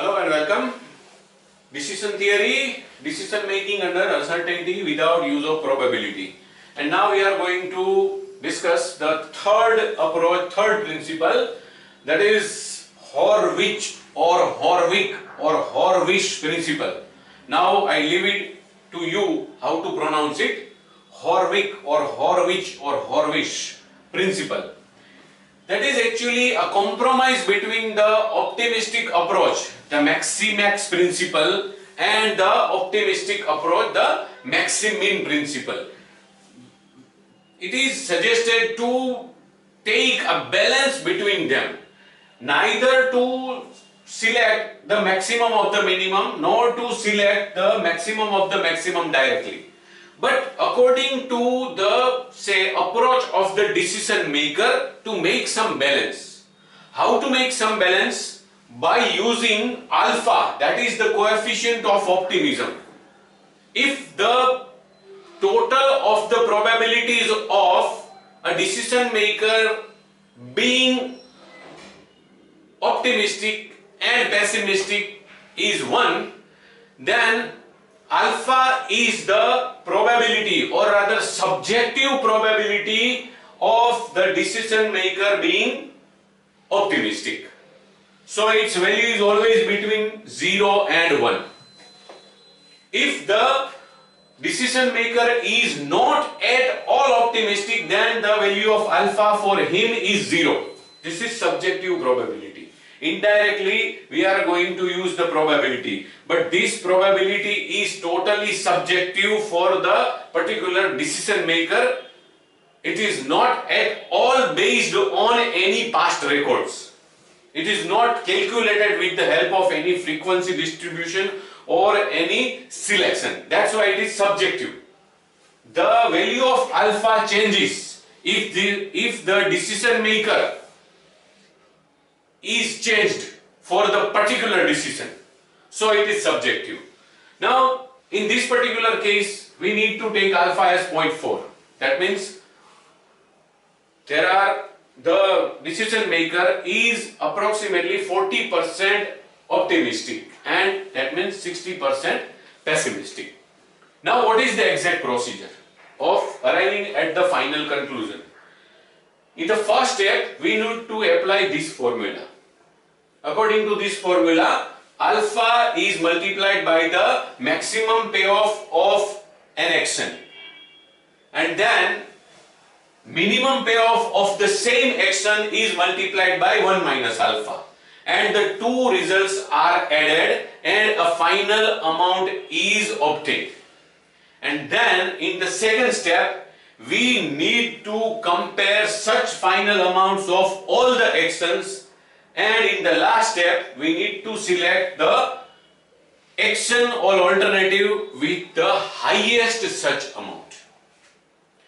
Hello and welcome. Decision theory, decision making under uncertainty without use of probability. And now we are going to discuss the third approach, third principle that is Horwich or Horwick or Horwish principle. Now I leave it to you how to pronounce it Horwick or Horwich or Horwish principle. That is actually a compromise between the optimistic approach, the maximax principle and the optimistic approach, the maximin principle. It is suggested to take a balance between them, neither to select the maximum of the minimum nor to select the maximum of the maximum directly. But according to the say approach of the decision maker to make some balance. How to make some balance by using alpha that is the coefficient of optimism if the total of the probabilities of a decision maker being optimistic and pessimistic is 1 then alpha is the probability or rather subjective probability of the decision maker being optimistic. So its value is always between 0 and 1. If the decision maker is not at all optimistic then the value of alpha for him is 0. This is subjective probability. Indirectly, we are going to use the probability. But this probability is totally subjective for the particular decision maker. It is not at all based on any past records. It is not calculated with the help of any frequency distribution or any selection. That's why it is subjective. The value of alpha changes if the, if the decision maker is changed for the particular decision. So it is subjective. Now, in this particular case, we need to take alpha as 0.4. That means there are the decision maker is approximately 40% optimistic and that means 60% pessimistic. Now what is the exact procedure of arriving at the final conclusion? In the first step, we need to apply this formula. According to this formula, alpha is multiplied by the maximum payoff of an action. And then minimum payoff of the same action is multiplied by 1 minus alpha. And the two results are added and a final amount is obtained. And then in the second step, we need to compare such final amounts of all the actions and in the last step we need to select the action or alternative with the highest such amount.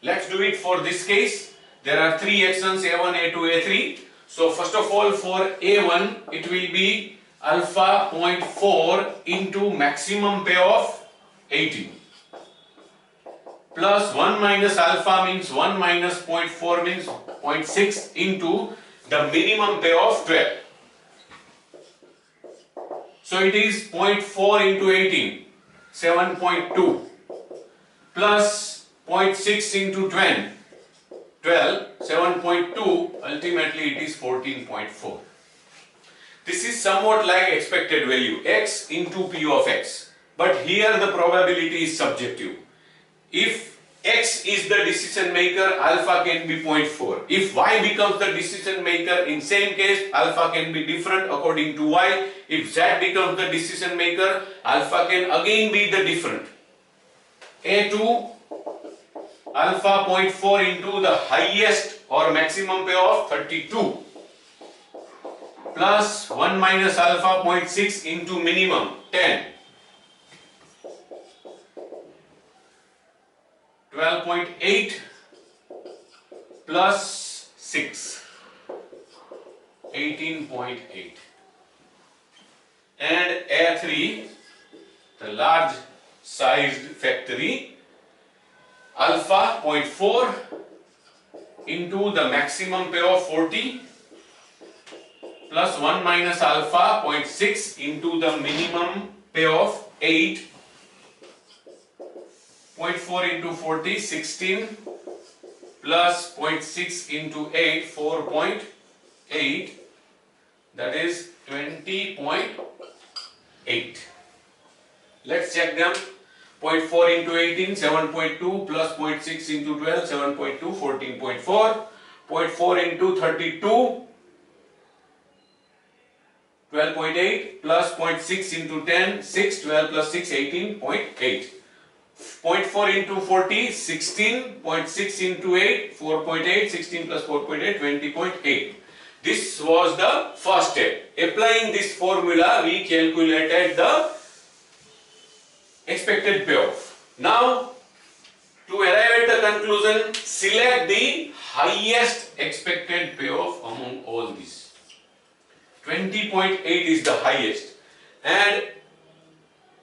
Let's do it for this case. There are three actions A1, A2, A3. So first of all for A1 it will be alpha 0.4 into maximum payoff 18 plus 1 minus alpha means 1 minus 0.4 means 0.6 into the minimum payoff 12. So it is 0.4 into 18, 7.2 plus 0.6 into 10, 12, 7.2, ultimately it is 14.4. This is somewhat like expected value, x into p of x. But here the probability is subjective. If X is the decision maker, alpha can be 0.4. If Y becomes the decision maker, in same case, alpha can be different according to Y. If Z becomes the decision maker, alpha can again be the different. A2, alpha 0.4 into the highest or maximum payoff 32 plus 1 minus alpha 0.6 into minimum 10 12.8 plus 6 18.8 and A3 the large sized factory alpha 0.4 into the maximum payoff 40 plus 1 minus alpha 0.6 into the minimum payoff 8 0.4 into 40 16 plus 0.6 into 8 4.8 that is 20.8 let's check them 0.4 into 18 7.2 plus 0.6 into 12 7.2 14.4 0.4 into 32 12.8 plus 0.6 into 10 6 12 plus 6 18.8 0.4 into 40 16 0.6 into 8 4.8 16 plus 4.8 20.8 this was the first step. Applying this formula we calculated the expected payoff now to arrive at the conclusion select the highest expected payoff among all these 20.8 is the highest and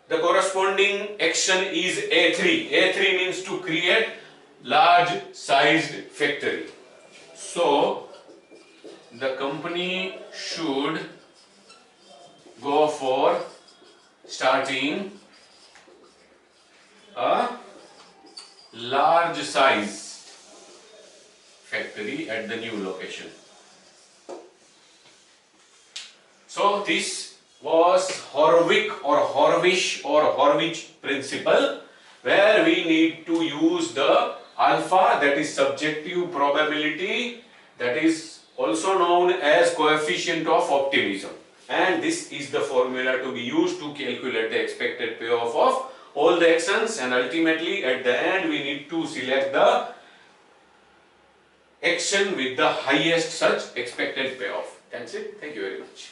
the corresponding action is A3. A3 means to create large sized factory. So the company should go for starting a large size factory at the new location. So this was Horvick or Horvish or Horwich principle where we need to use the alpha that is subjective probability that is also known as coefficient of optimism and this is the formula to be used to calculate the expected payoff of all the actions and ultimately at the end we need to select the action with the highest such expected payoff. That's it. Thank you very much.